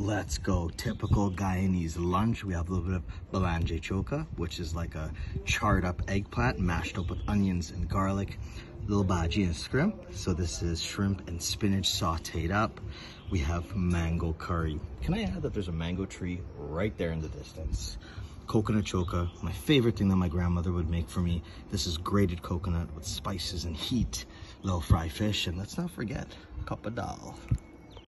Let's go. Typical Guyanese lunch. We have a little bit of balanje choka, which is like a charred up eggplant mashed up with onions and garlic. Little bhaji and shrimp. So this is shrimp and spinach sauteed up. We have mango curry. Can I add that there's a mango tree right there in the distance? Coconut choka, my favorite thing that my grandmother would make for me. This is grated coconut with spices and heat, little fried fish, and let's not forget, cup of dal.